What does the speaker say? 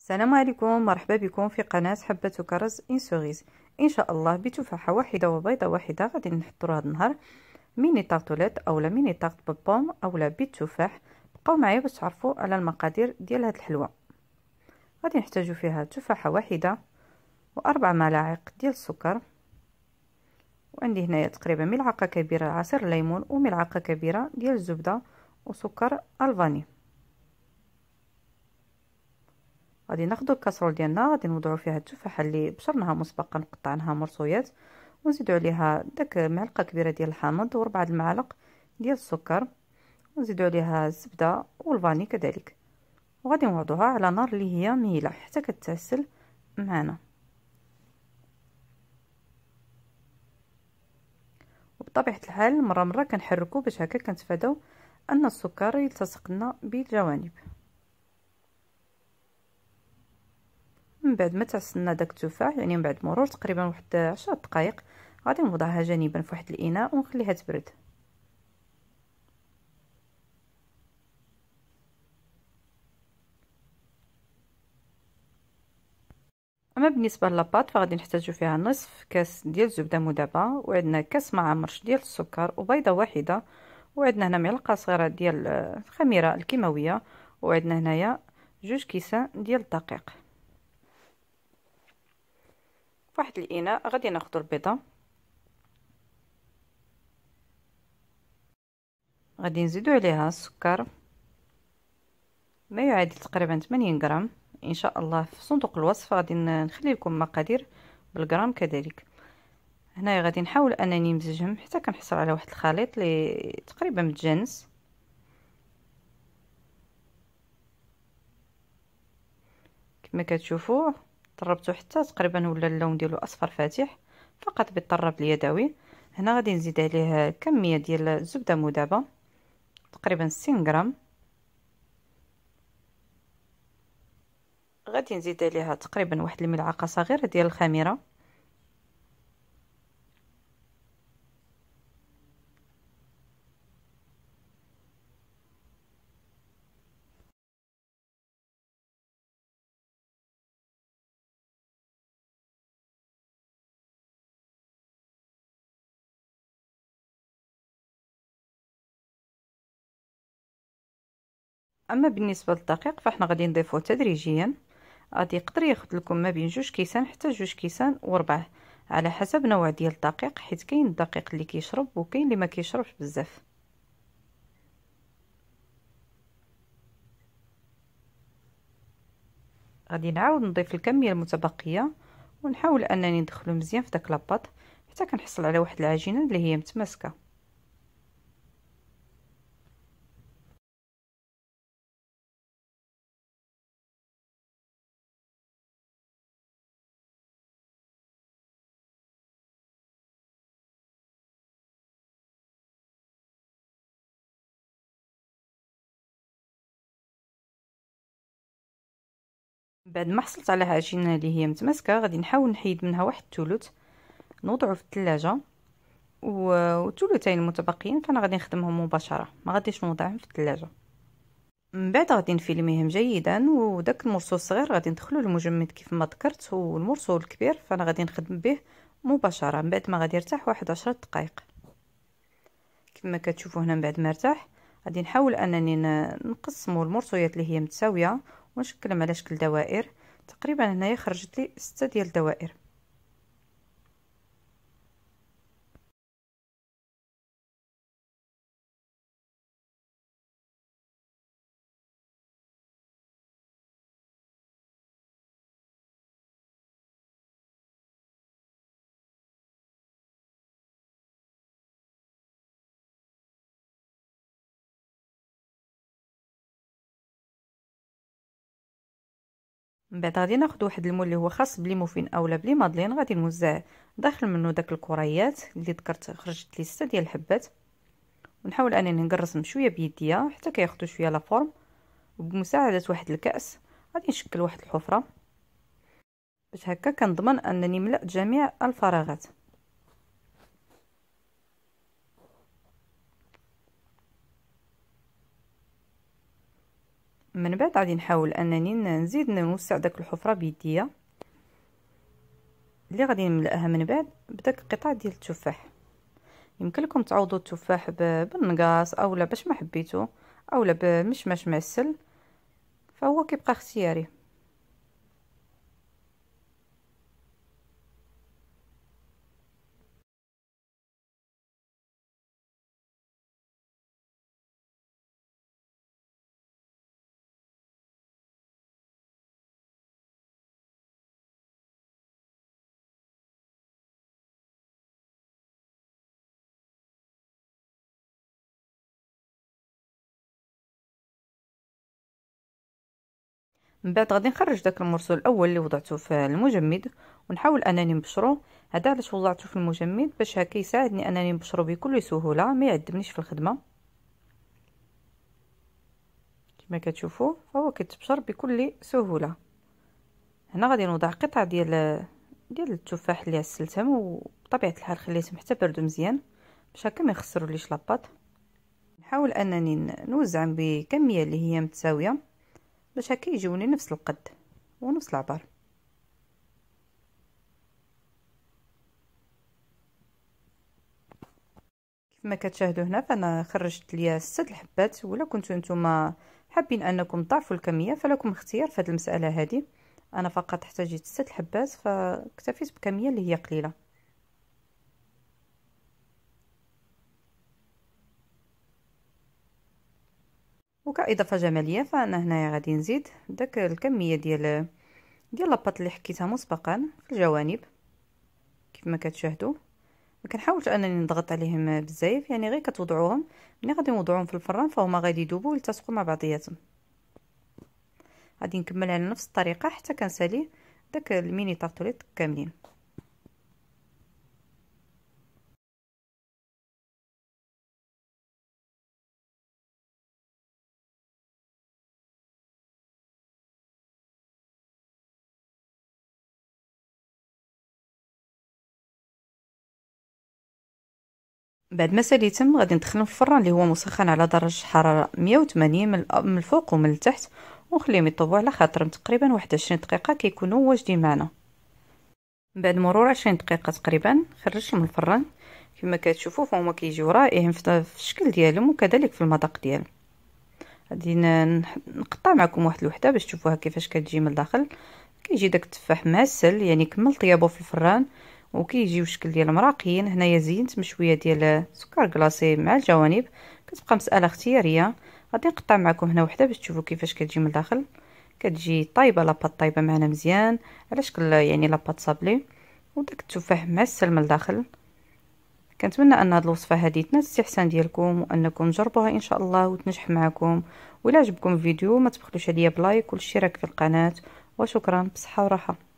السلام عليكم مرحبا بكم في قناة حبة كرز une cerise. إن شاء الله بتفاحة واحدة وبيضة واحدة غادي نحضروا هذا النهار. mini tartelettes أولا mini tartes ب pommes أولا بالتفاح. بقاو معايا باش تعرفوا على المقادير ديال هاد الحلوى غادي نحتاجو فيها تفاحة واحدة وأربع ملاعق ديال السكر. وعندي هنايا تقريبا ملعقة كبيرة عصير الليمون وملعقة كبيرة ديال الزبدة وسكر الفاني غادي ناخذ الكاسرول ديالنا غادي نوضعوا فيها التفاحة اللي بشرناها مسبقا قطعناها مرصويات ونزيدوا عليها داك معلقة كبيرة ديال الحامض وربعة المعالق ديال السكر ونزيدوا عليها الزبدة والفاني كذلك. وغادي نوضعوها على نار اللي هي مهيلة حتى كتعسل معنا. وبطبيعة الحال مرة مرة كنحركو باش هكا كنتفاداو أن السكر يلتصق لنا بالجوانب. من بعد ما تعسلنا داك التفاح يعني من بعد مرور تقريبا واحد عشر دقائق غادي نوضعها جانبا في واحد الإناء ونخليها تبرد. أما بالنسبة للاباط فغادي نحتاجو فيها نصف كاس ديال الزبدة مذابه وعندنا كاس مع مرش ديال السكر وبيضة واحدة وعندنا هنا معلقه صغيرة ديال الخميرة الكيماوية وعندنا هنايا جوج كيسان ديال الدقيق. واحد الاناء غادي ناخذ البيضة. غادي نزيدو عليها السكر. ما يعادل تقريبا 80 غرام. إن شاء الله في صندوق الوصف غادي نخلي لكم مقادير بالغرام كذلك. هنايا غادي نحاول أنني نمزجهم حتى كنحصل على واحد الخليط اللي تقريبا متجانس كما كتشوفوا طربته حتى تقريبا ولا اللون ديالو أصفر فاتح فقط بالطراب اليدوي. هنا غادي نزيد عليه كمية ديال الزبده مذابه تقريبا 60 غرام. غادي نزيد عليها تقريبا واحد الملعقة صغيرة ديال الخميرة. أما بالنسبة للدقيق فإحنا غادي نضيفوه تدريجيا. غادي يقدر ياخذ لكم ما بين جوج كيسان حتى جوج كيسان وربع على حسب نوع ديال الدقيق حيت كاين الدقيق اللي كيشرب وكاين اللي ما كيشربش بزاف. غادي نعاود نضيف الكمية المتبقية ونحاول أنني ندخلو مزيان في داك لاباط حتى كنحصل على واحد العجينة اللي هي متماسكة. بعد ما حصلت على عجينة اللي هي متماسكة غادي نحاول نحيد منها واحد الثلث. نوضعه في الثلاجة والثلثين المتبقيين فأنا غادي نخدمهم مباشرة. ما غاديش نوضعهم في الثلاجة. من بعد غادي نفيلميهم جيدا وداك المرسول الصغير غادي ندخلو للمجمد كيف ما ذكرت والمرسول الكبير فأنا غادي نخدم به مباشرة. من بعد ما غادي يرتاح واحد عشرة دقائق كما كتشوفوا هنا من بعد ما ارتاح غادي نحاول أنني نقسموا المرصويات اللي هي متساوية ونشكلهم على شكل دوائر. تقريبا هنايا خرجت لي ستة ديال الدوائر. من بعد غادي ناخذ واحد ال moule اللي هو خاص ب les muffins اولا ب les madeleines غادي نوزع داخل منه داك الكريات اللي ذكرت خرجت لي ستة ديال الحبات. ونحاول أنني نقرصهم شوية بيديا حتى كياخذوا شوية la forme. وبمساعدة واحد الكأس غادي نشكل واحد الحفرة. باش هكا كنضمن أنني ملأت جميع الفراغات. من بعد غادي نحاول أنني نزيد نوسع داك الحفرة بيديا اللي غادي نملأها من بعد بداك القطع ديال التفاح. يمكن لكم تعوضوا التفاح بالنقاص اولا باش ما حبيتو اولا بمشماش معسل فهو كيبقى اختياري. من بعد غادي نخرج داك المرسول الأول اللي وضعته في المجمد ونحاول أنني نبشرو. هذا علاش وضعته في المجمد؟ باش هكا يساعدني أنني نبشرو بكل سهولة ما يعذبنيش في الخدمة. كما كتشوفوا فهو كيتبشر بكل سهولة. هنا غادي نوضع قطعة ديال ديال التفاح اللي عسلتهم وبطبيعة الحال خليتهم حتى بردوا مزيان باش هكا ما يخسروليش لاباط. نحاول أنني نوزعهم بكمية اللي هي متساوية. باش هكا يجوني نفس القد ونفس العبار كيف ما كتشاهدوا هنا فأنا خرجت ليا ست الحبات ولا كنتو نتوما حابين أنكم تضاعفوا الكمية فلكم اختيار في هذه المسألة هذه. أنا فقط احتاجيت ست الحبات فاكتفيت بكمية اللي هي قليلة. وكاضافه جمالية فأنا هنايا غادي نزيد داك الكمية ديال ديال la pâte اللي حكيتها مسبقا في الجوانب كيف ما كتشاهدوا ما كنحاولش أنني نضغط عليهم بزاف يعني غير كتوضعوهم. ملي غادي نوضعوهم في الفران فهما غادي يذوبوا ويلتصقوا مع بعضياتهم. غادي نكمل على نفس الطريقة حتى كنسالي داك ال mini tartelettes كاملين. بعد ما ساليتم غادي ندخلهم في الفران اللي هو مسخن على درجة حرارة 180 من الفوق ومن التحت ونخليهم يطيبوا على خاطرهم تقريبا واحد 20 دقيقة كيكونوا واجدين معنا. بعد مرور 20 دقيقة تقريبا خرجتهم من الفران. كما كتشوفوا فهما كيجيو رائعين في الشكل ديالهم وكذلك في المذاق ديالهم. غادي نقطع معكم واحد الوحدة باش تشوفوها كيفاش كتجي من الداخل. كيجي داك التفاح معسل يعني كمل طيابو في الفران. وكيجيو شكل ديالهم راقيين هنايا زينت بشوية ديال سكر glacé مع الجوانب. كتبقى مسألة اختيارية. غادي نقطع معكم هنا وحدة باش تشوفوا كيفاش كتجي من الداخل. كتجي طايبة la pâte طايبة معنا مزيان. على شكل يعني la pâte sablée. وداك التفاح معسل من الداخل كنتمنى أن هذه الوصفة هذه تنال الاستحسان ديالكم وأنكم تجربوها إن شاء الله وتنجح معكم. ولا عجبكم الفيديو ما تبخلوش عليا ب like والاشتراك في القناة. وشكرا بصحة وراحة.